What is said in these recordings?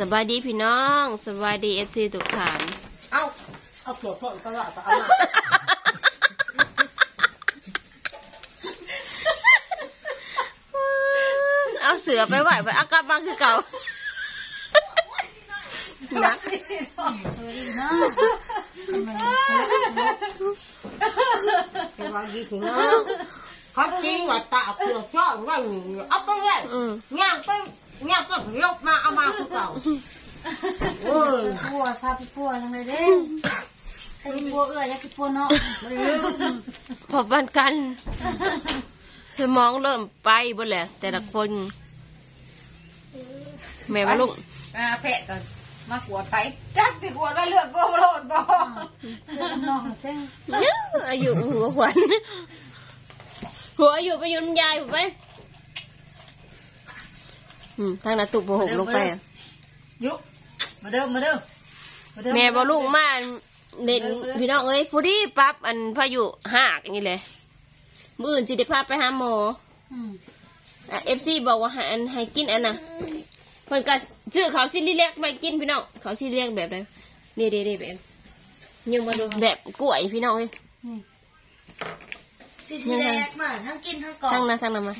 สบายดีพี่น้องสบายดีเอฟซีทุกท่านเอาเอาเปลือกทอดก็ได้แต่เอามาเอาเสือไปไหวไปเอากลับมาคือเก่านะสวัสดีเนาะมันสวัสดีพี่น้องเขาจริงว่าตาเปลือกทอดไว้เอาไปเลยอืมย่างไป ย่างก็ยกมาเอามาคือเก่าเอ้ยปัวพาไปปัวยังไงเด้ใส่ปัวเอื้ออยากกินปัวเนาะมันลืมพอบันกันสมองเริ่มไปหมดแล้วแต่ละคน แม่ว่าลูกอ่าเพะก็มากวดไปจักติกวดไปเลือกก็โลดบ่เสื้อน้องเส้นเยอะอายุหัวขวัญหัวอายุไปอยืนยายผมไป อืมทางนั้นตุกโบหกลงไปอะยุกมาเดิมมาเดิมาเดิแม่บอลุงมาเด่นพี่น้องเอ้ยผู้ดีปรับอันพายุหักอย่างนี้เลยมืออื่นสิได้พาไปหาหมออืมเอฟซีบอกว่าให้อันให้กินอันน่ะเพิ่นก็ชื่อเขาซิลิเล็กไปกินพี่น้องเขาซิลิเล็กแบบใดนี่เด้ๆแบบยังมาดูแบบกล้วยพี่น้องเอ้ยนี่สิทีแรกมาทั้งกินทั้งกรอทั้งบนั้นทั้งนั้นมา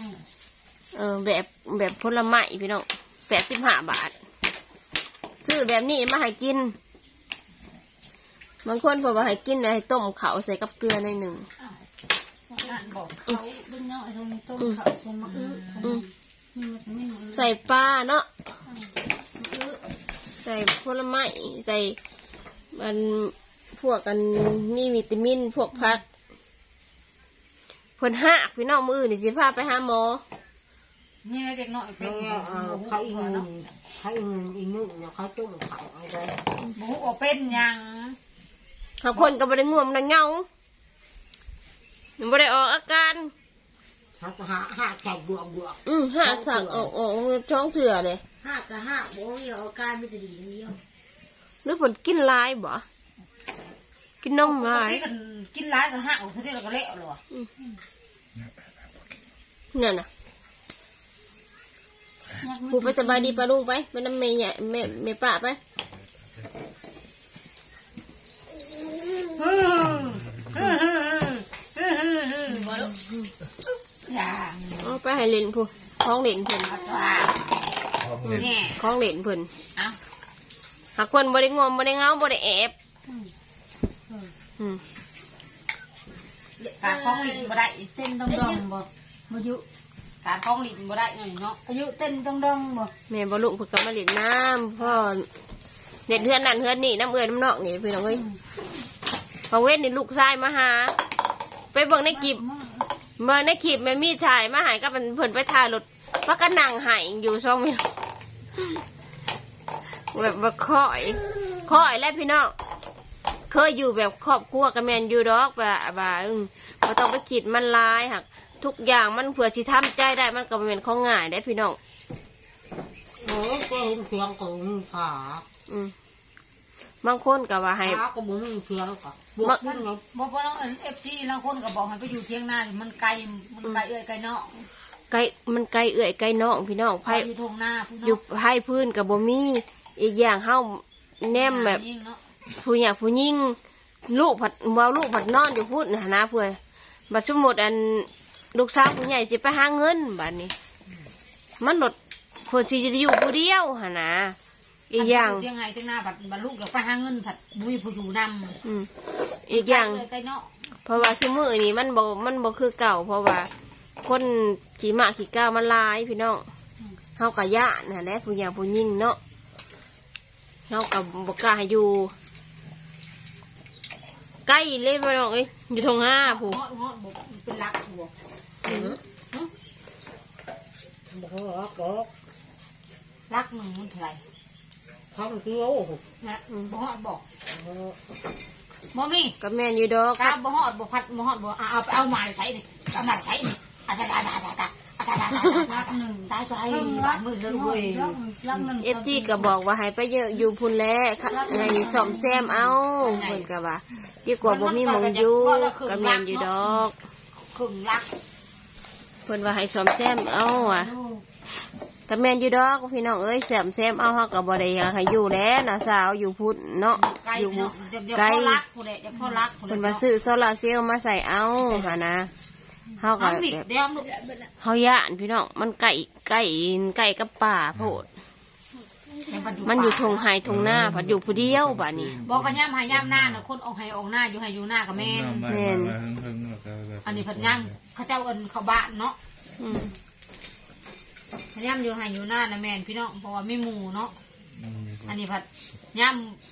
เออแบบแบบผลไม้พี่น้องแปดสิบห้าบาท ซื้อแบบนี้มาให้กิน บางคนบอกว่าให้กินให้ต้มเขาวใส่กับเกลือหน่อยหนึ่งอ่านบอกเขาดึงเนาะไอ้ตรงต้มเขาใส่มะอื้ออืมนี่มันจะไม่มะอื้อใส่ปลาเนาะมะอื้อใส่ผลไม้ใส่มันพวกกันมีวิตามินพวกพักผลหักพี่น้องมือนี่สิพาไปหาหมอ นี่นะเด็กน้อยเป็แล้นวเอาเขาอีกหนึ่งเขาอีกหนึ่งอีกหนึ่งเนี่ยเขาจุ่มเขาเอาไว้หมูก็เป็นหยังหากคนก็บ่ได้ง่วงบ่ได้เหงาบ่ได้ออกอาการ เขาจะหาหาใส่บวกบวกอืมหักสักออกออกท้องเถื่อเลยห้ากับห้าโบ้ยอาการไม่จะดีอย่างเดียวหรือผลกินหลายบ่กินนมหลายที่กันกินร้ายก็หักสุดที่เราก็เละเลยว่ะนั่นน่ะอยาก ผูไปสบายดีปะลุงไปไปน้ำเมย์ใหญ่แม่แม่ป้าไปเอาไปให้เล่นพูของเล่นเพิ่นว่าเนี่ยของเล่นเพิ่นหากคนบ่ได้งมบ่ได้เงาบ่ได้แอบอืมเอออืมกาคล้องเลิ้นบ่ได้เต้นดองดองบ่มายุ การคล้องลิ้นบ่ได้หน่อยเนาะอายุเต้นดองดองบ่แม่บ่ลุงเพิ่นก็มาเล่นน้ำพ่อเด็ดเฮือนนั่นเฮือนนี่น้ำเอื้อน้ำนอกนี่พี่น้องเอ้ยพอเว้นนี่ลูกชายมาหา ไปเบิ่งในคลิปมือเมื่อในคลิปแม่มีถ่ายมาใหายก็เป็นเพิ่นไปถ่ายรถพักก็นั่งใหายอยู่ช่องนี้แบบว่าคอยคอยแล้วพี่น้องเคยอยู่แบบครอบครัวกับแมนอยู่ดอกแบบว่าอืมบ่ต้องไปคิดมันหลายหัก ทุกอย่างมันเผื่อที่ทำใจได้มันก็บ่เป็นของง่ายได้พี่น้องโอ้ยก็เห็นเสียงของขาอืมบางคนก็ว่าให้ขาก็บุ้งเสียงก็บวกมันไงบ่บ่ต้องเอฟซีบางคนก็บอกให้ไปอยู่เที่ยงนามันไกลมันไกลเอ้ยไกลเนาะไกลมันไกลเอื่อยไกลน้องพี่น้องไผไปอยู่ทงหน้าพี่อยู่ไผพื้นกับบ่มีอีกอย่างเฮาแนมแบบยิ่งเนาะผู้หญิงผู้ยิ่งลูกผัดเมาลูกผัดนอนอยู่พูดนะนะเพื่อนบัดสมมติอัน ลูกสาวผู้ใหญ่จะไปหาเงินบัดนี้ มันหลดคนที่จะอยู่ผู้เดียวหะนะอีกอย่างเที่ยงไงเที่ยงหน้าบัดบัดลูกเดี๋ยวไปหาเงินผัดบุยผู้อยู่นำอืมอีกอย่างไกลเไกลเนาะเพราะว่าสมือนี้มันบ่มันบ่คือเก่า เพราะว่า คนขี่ม้าขี่ก้าวมันหลายพี่น้องเฮากะย่านนะแหละผู้หญิงผู้ยิ่งเนาะเฮากับบ่กล้าให้อยู่ ใกล้เลยพี่น้องเอ้ยอยู่ทงห้าผู้เงาะเงาะบอกเป็นรักบัวบอกว่าก็รักหนึ่งมันเท่าไหร่ท้องเที่ยวนะบ่ฮอดบอกบ่มีกับแม่นอยู่ดอกกาบ่ฮอดบ่พัดบ่ฮอดบ่เอาเอาไปเอามาใช้นี่เอามาใช้นี่อาตาตาตาตา ตาอาตาตาตารักหนึ่งตาใช้เพิ่งรักมือสิเลยหเว้อยยรักรักหนึ่งเอฟซีก็บอกว่าให้ไปเยอะอยู่พุ่นแล้วให้สอมแซมเอาเพิ่นก็ว่าดีกว่าบ่มีหมองอยู่กับแม่นอยู่ดอกครึ่งรักเพิ่นว่าให้สอมแซมเอาอะดูก็แม่นอยู่ดอกพี่น้องเอ้ยแซมแซมเอาเฮาก็บ่ได้อยากให้อยู่แล้วน่ะสาวอยู่พุ่นเนาะไกลอยู่เนาะเดี๋ยวเดี๋ยวไกลพ่อรักผู้ใดเดี๋ยวพ่อรักผู้ใดเพิ่นว่าซื้อโซลาร์เซลล์มาใส่เอาค่ะนะ เฮาก็เอามิดแบบเดี๋ยวลูกเฮาย่านพี่น้องมันใกล้ใกล้ใกล้กับป่าโพดเดี๋ยวมันอยู่ทงไฮทงหน้าพัดอยู่ผู้เดียวบัดนี้บอกกันย่ำหาย่ำหน้าน่ะคนออกให้ออกหน้าอยู่ให้อยู่หน้ากับแม่นแม่นอันนี้ผัดย่ำเขาเจ้าเอินเขาบ้านเนาะอืมผัดย่ำอยู่ให้อยู่หน้านะแม่นพี่น้องเพราะว่าไม่หมู่เนาะอันนี้ผัดย่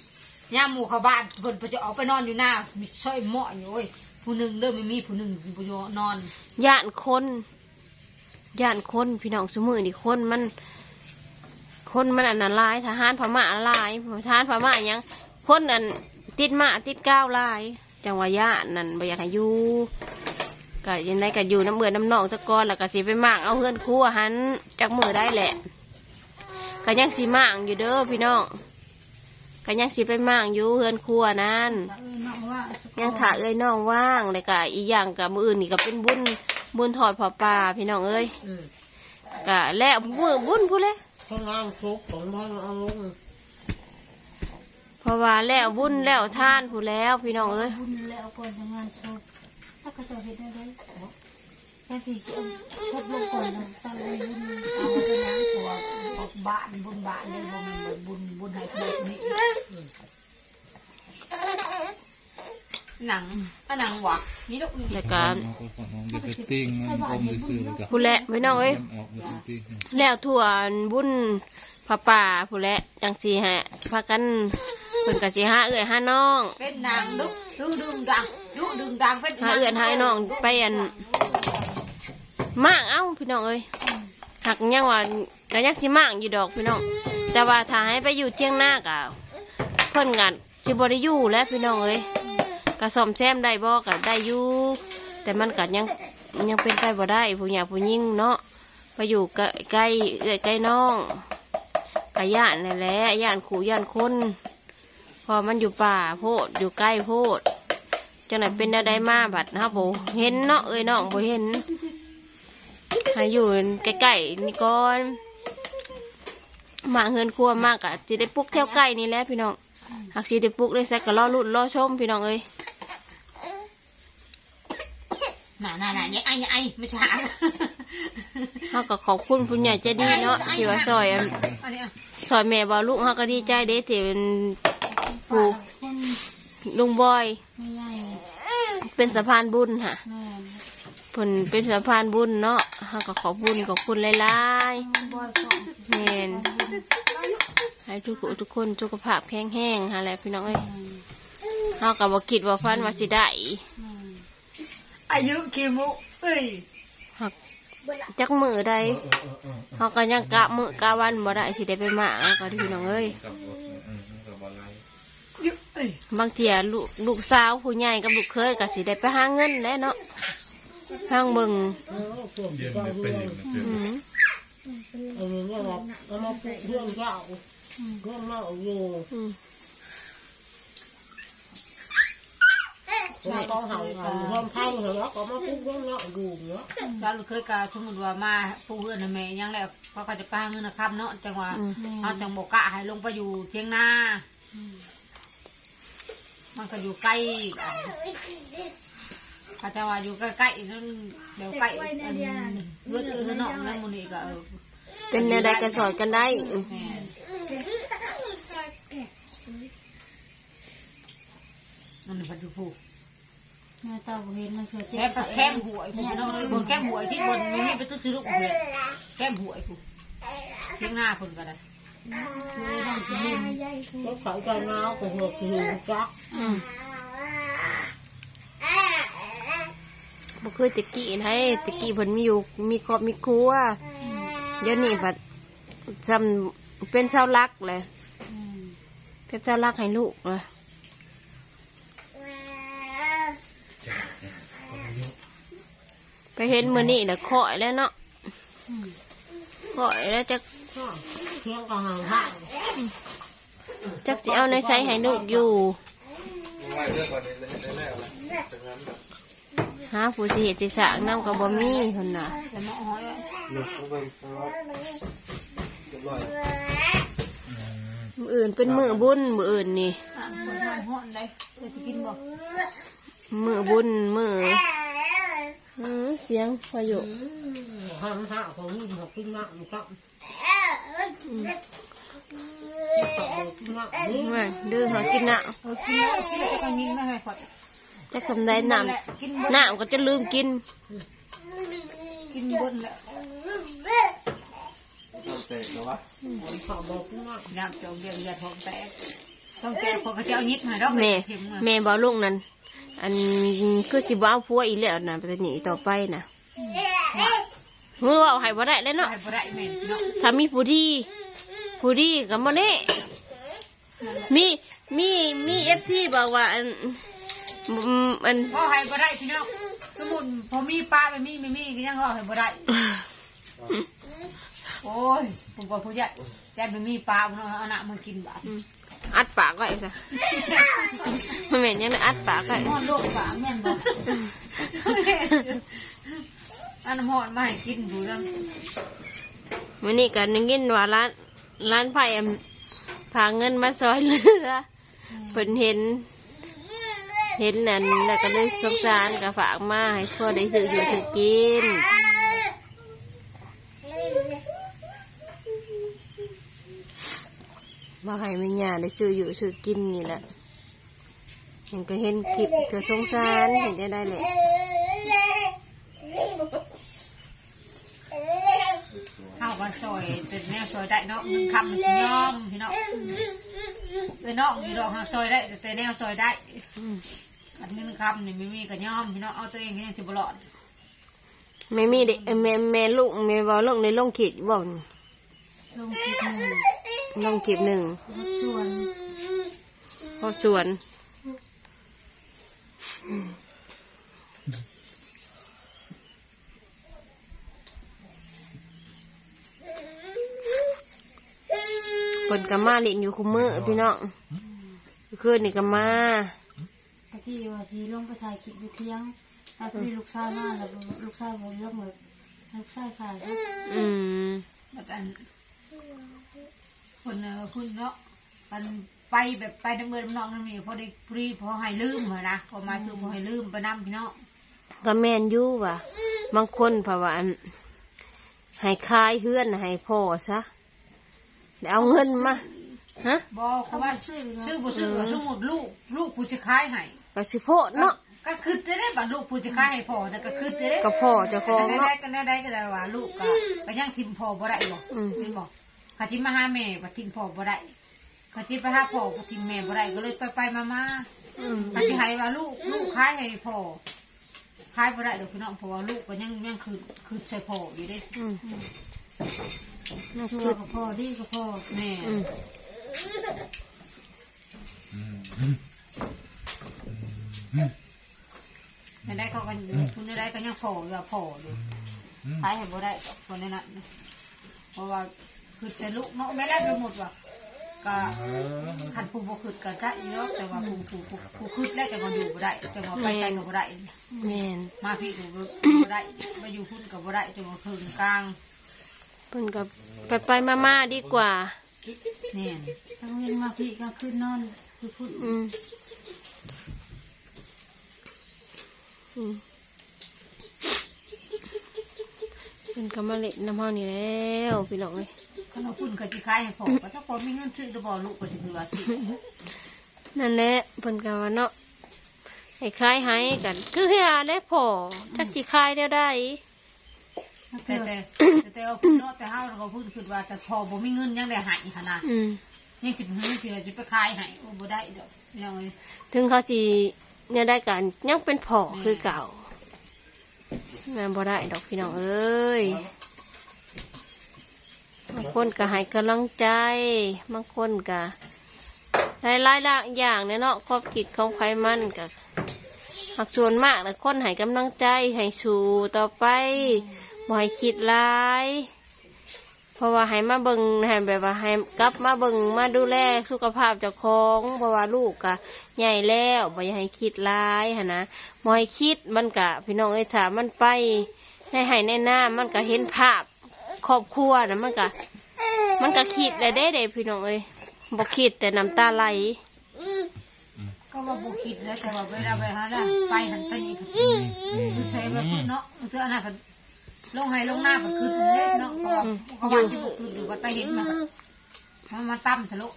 ำย่ำหมู่เขาบ้านเพิ่นเพิ่นจะออกไปนอนอยู่หน้ามีสร้อยเหมาะอยู่เว้ย ผู้หนึ่งเริ่มไม่มีผู้หนึ่งผู้อยู่นอนย่านคนย่านคนพี่น้องสมือนี่คนมัน คนมันอันนั้นหลายทหารพม่าหลายทหารพม่าหยังคนอันติดมาติดก้าวหลาย จังหวะย่านนั่นบ่อยากให้อยู่ก็ยังได้ก็อยู่น้ำเบือน้ำหนองจักอนแล้วก็สิไปหมางเอาเพื่อนคู่หันจากมือได้แหละก็ยังสิหมางอยู่เด้อพี่น้องก็ยังสิไปหมางอยู่เพื่อนครัวนั่น น้องว่าสกอยังถ่าเอ้ยน้องว่างเลยกะอีกอย่างกับมืออื่นนี่ก็เป็นบุญบุญถอดผ้าป่าพี่น้องเอ้ยอืมกะแล้วมือบุญพูดเลยข้างล่างซุกของพ่อเอาลงเพราะว่าแล้วบุญแล้วท่านผู้แล้วพี่น้องเอ้ยบุญแล้วก่อนทำงานศพถ้าเขาจะเห็นได้เลยแค่ที่จะชดลงก่อนนะตั้งบุญเอาไปยังตัวบ้านบุญบ้านเลยบ่แมันบุญบุญให้ผู้ใดผู้นี้ หนังก็หนังหวะนี่ลูกนี่แล้วก็เด็กติ้งมันอมซื้อแล้วก็ผู้แล้วพี่น้องเอ้ยออกมาติ้งแล้วทั่วบุญผ้าป่าผู้แล้วจังสีฮะพากันเพิ่นกะสิหาเอ้ยหาน้องเป็นนางดุดูดึงดังดุดึงดังเป็นหาเอื้อนหาน้องไปอันมากเอ้าพี่น้องเอ้ยหักยังว่าก็ยังสิมากอยู่ดอกพี่น้อง แต่ว่าถ้าให้ไปอยู่เที่ยงหน้ากะเพิ่นกันจิบริยูแหล้วพี่น้องเอ้ย กะซ่อมแซมได้บ่กะได้อยู่แต่มันก็ยังยังเป็นไปบ่ได้ผู้หญิงผู้หญิงเนาะไปอยู่ใกล้ใกล้เอื้อใกล้น้องกะย่านนั่นแหละย่านขู่ย่านคนพอมันอยู่ป่าโพดอยู่ใกล้โพดจังไหนเป็นได้มาบัดนะครับผมเห็นเนาะเอ้ยน้องบ่เห็นให้อยู่ใกล้ๆนี่ก่อนมาเฮือนครัวมากอะจะได้ปลุกแถวใกล้นี่แหละพี่น้องหากสิได้ปลุกได้แซกก็รอรุ่นรอชมพี่น้องเอ้ย น่ะน่ะน่ะยังไอ้ยังไอ้ไม่ใช่เฮาก็ขอบคุณผู้ใหญ่ใจดีเนาะที่ว่าซอยอันอันนี้อะซอยแม่บ่าวลูกเฮาก็ดีใจเด้ที่เป็นผู้คนลุงบอย ไม่ใหญ่เป็นสะพานบุญค่ะแม่เพิ่นเป็นสะพานบุญเนาะเฮาก็ขอบคุญขอบคุณหลายๆบอยพ่อแมนให้ทุกคนทุกคนสุขภาพแข็งแรงฮะแหละพี่น้องเอ้ยเฮากับว่าคิดว่าฟันว่าสิได้ อายุกี่มุเอ้ยหักจักมือใดเฮาก็ยังกะมือกะวันบ่ได้สิได้ไปมาเอาก็พี่น้องเอ้ยกับกับบอลไลยุเอ้ยบางเทียลูกลูกสาวผู้ใหญ่กับลูกเคยก็สิได้ไปหาเงินแหล้วเนาะทางเบิ่งเออพวกเย็นเจ้าไม่เรื่เป็อนงอย่างนั้นอืมเออเนี่ยแบบเอามาปลูกเรื่องเจ้าเรื่องเล่าอยู่ อืมเราต้องหาเรื่องไทยเหรอก็มาปลูกเรื่องเล่าอยู่เนาะเราเคยกะสมมติว่ามาผู้เพื่อนน่ะแม่ยังแล้วเขาก็จะไปหาเงินนะครับเนาะจังหวะอืมเขาจังบอกกะให้ลงไปอยู่เทียงนามันก็อยู่ใกล้กันเขาจะว่าอยู่ใกล้ๆนั่นเดี๋ยวใกล้อันเลือดเลือดนอกนั่นมันนี่ก็เออเป็นแนวใดก็สอนกันได้แม่มันพันธุผู กแม่ตาเห็นมันเสือเจ็แค่บแค่หวยผูกน้องเลยบนแค่หวยที่บนไม่มีไปตู้ซื้อลูกเลยแค่หวยผูกเทียงหน้าคนก็ได้ตัวน้องจะเห็นก็ขายกันเอาของหัวคือจักอืมบ่คือตะกี้ให้ตะกี้เพิ่นมีอยู่มีครอบมีครัวเดี๋ยวนี้บัดจำเป็นเสาหลักเลยเป็นเสาหลักให้ลูกเลย ไปเห็นมือนี้น่ะเคาะแล้วเนาะเคาะแล้วจักเที่ยงก็ห่างห่างจักสิเอาในไสให้ลูกอยู่ไม่ากนั้นหาผู้สิเฮ็ดสิสางนำก็บ่มีหั่นน่ะแต่หมอหอยลูกก็เป็นรียบร้อยมืออื่นเป็นมือบุญมืออื่นนี่มือบุญมือ อือเสียงพออยู่ห้ามห้าของนี่หกกินงะมันก็ต่อกินงะนี่มาดื้อหากินหน้าเออกินแล้วกินแล้วจะกันยิงไม่ให้ขดจะคำได้น้แหนบำนน้ำก็จะลืมกิน กินบนแล้วต้องเตะนะวะต่อบอกกินงะน้ำจงเดียวยาท้องแตกต้องแตกพอก็จะเอายิกมาดอกแม่เมอะแม่บอกลูกนั้น อันคือสิบ้าพัวอีกแล้วนะไปหนีต่อไปนะรู้ว่าเอาให้บ่ได้เลยเนาะให้บ่ได้แม่เนาะถ้ามีผู้ดีผู้ดีกับมันนี่มีมีมีเอฟซีบอกว่าอันมันพ่อให้บ่ได้พี่น้องสมุนพอมีปลาไม่มีไม่มีก็ยังก็ให้บ่ได้โอ้ยผมบอกผู้ใหญ่ แต่ไม่มีปลาเนาะเอาหน้ามากินบาดอัดปากไว้ซะมันเหม็นยังไงอัดปากไว้นอนโลกปลาแม่นบ่อันน้ำหอดมาให้กินดูแล้ววันนี้กันนึงยินว่าร้านร้านไผ่อันพาเงินมาซอยเรือเพิ่นเห็น เห็นนั่นแล้วก็เลยสงสารก็ฝากมาให้พ่อได้ซื้ออยู่ถือกิน มาให้แม่ย่าได้ซื้ออยู่ซื้อกินนี่แหละเห็นก็เห็นกิบก็สงสารเห็นได้ได้เลยเฮาก็ซอยเป็นแนวซอยได้เนาะมันคำมันสิยอมพี่น้องเป็นน้องมีดอกหาซอยได้แต่แนวซอยได้อืมอันเงินคำนี่ไม่มีก็ยอมพี่น้องเอาตัวเองก็ยังสิบ่รอดไม่มีเด็กแม่แม่ลูกแม่บอกลูกในลงขีดบอกลงคิด หนึ่งลงขีดหนึ่งรถส่วนพอชวน เปิดกัมาเล่นอยู่คุมมือพี่น้องคืนนี่กัมาตะกี้ว่าจีลงไปถ่ายคลิปอยู่เที่ยงแล้วก็มีลูกชายมาแล้วลูกชายบอกลงเลยลูกชายถ่ายแล้วอืมแบบอัน คนเออคุณเนาะมันไปแบบไปดำเนินน้องนั่นมีพอได้ปรีพอให้ลืมเหรอนะพอมาคือพอให้ลืมไปนำพี่น้องก็แมนอยู่ว่ะบางคนเพราะว่าอันให้คายเฮือนให้พ่อซะเดี๋ยวเอาเงินมาฮะบอกเขาว่าชื่อเนาะชื่อผู้ชื่อสมมุดลูกลูกผู้จะขายให้ก็สิโพดเนาะก็คือจะได้บัตรลูกผู้จะขายให้พ่อแต่ก็คือจะได้ก็พ่อเจะคองได้เนาะได้ก็ได้ได้ก็ได้ว่าลูกก็ก็ยังทิมพ่อบ่ได้บอกอืมนี่บอก ขาจิมาหาแม่ก็ทิมพ่อบ่ได้ขาจิไปหาพ่อก็ทิมแม่บ่ได้ก็เลยไปไปมามาอืมขาจิให้ว่าลูกลูกขายให้พ่อขายบ่ได้ดอกพี่น้องเพราะว่าลูกก็ยังยังคือคือใส่พ่ออยู่เด้อืมน่าชัวคิดร์กับพ่อดีกับพ่อแม่อืมในได้เขาก็คุณในได้ก็ยังพ่ออยู่ว่าพ่ออยู่ขายให้บ่ได้ดอกคนนั้นน่ะเพราะว่า คือแต่ลูกเนาะไม่ได้ไปหมดว่ะก็ขันผู้บ่คืดก็ได้เนาะแต่ว่าผู้ผู้ผู้ผู้คืดได้แต่ว่าอยู่บ่ได้ แต่ว่าไปไกลก็บ่ได้แม่นมาพี่ก็บ่บ่ได้มาอยู่พุ่นก็บ่ได้แต่ว่าคืนกลางเพิ่นก็ไปไปมามาๆดีกว่าแน่นทั้งเย็นมาพี่ก็ขึ้นนอนคือพูดอืมอืมเพิ่นก็มาเล่นน้ำเฮานี่แล้วพี่น้องเอ้ย คันว่าพุ่นก็สิขายให้พ่อก็ถ้าพ่อมีเงินซื้อจะบ่ลูกก็สิคือว่าซื้อนั่นแหละเพิ่นก็ว่าเนาะให้คายให้กัน คือเฮียและพ่อจักสิคายแล้วได้แต่แต่แต่แต่ว่าพุ่นเนาะแต่เฮาก็พุ่นคือว่าแต่พ่อบ่มีเงินยังได้ให้หั่นน่ะอืมยังสิเงินสิจะไปขายให้โอ้บ่ได้ดอกยังไงถึงเขาสิเนี่ยได้กันยังเป็นพ่อคือเก่านั่นบ่ได้ดอกพี่น้องเอ้ย บางคนก็ให้กำลังใจบางคนก็หลายหลายอย่างเนี่ยเนาะความคิดของไฟมันก็หักส่วนมากแต่คนให้กำลังใจให้สู้ต่อไปบ่ให้คิดร้าย เพราะว่าให้มาเบิงให้แบบว่าให้กลับมาเบิงมาดูแลสุขภาพเจ้าของเพราะว่าลูกกะใหญ่แล้วบ่อยให้คิดร้ายหนนะบ่ให้คิดมันกะพี่น้องไอ้ถามมันไปในให้ในหน้ามันก็เห็นภาพ ครอบครัวนะมันกะมันก็ขีดเลยเด้เด้พี่น้องเอ้ยบ่ขีดแต่น้ำตาไหลก็ว่าบุคิดแล้วแต่ว่าเวลาไปหาได้ไปหันไปนี่คือใช้แบบเนาะมันคืออันนั้นก็ลงให้ลงหน้าก็คือเล็กเนาะก็ว่าก็ว่าที่บุคือหรือว่าไปเห็นมันมันมาตั้มทะลุ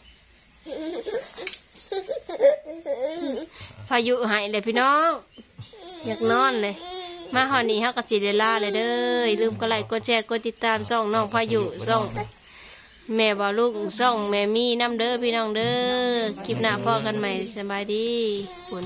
พายุใหายเลยพี่น้อง อยากนอนเลย มาหอนี้เฮาก็สิเดล่าเลยเด้อลืมก็ไลค์กดแชร์กดติดตามช่องน้องพายุช่องแม่บอลูกช่องแม่มี่น้ำเด้อพี่น้องเด้อคลิปหน้าพ่อกันใหม่สบายดีคุณ